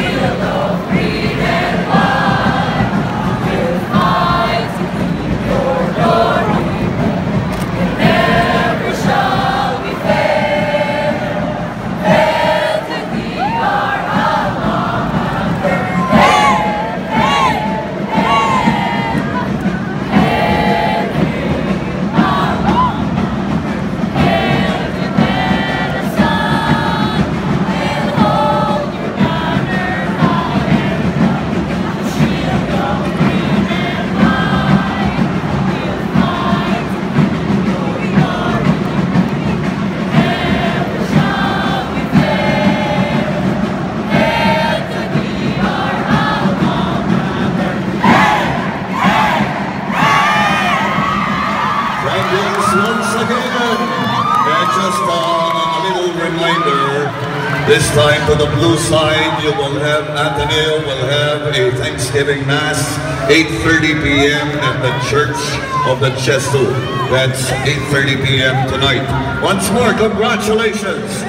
High. And yes, once again, and just a little reminder, this time for the blue side, you will have, Ateneo will have a Thanksgiving Mass, 8.30 p.m. at the Church of the Gesù. That's 8.30 p.m. tonight. Once more, congratulations.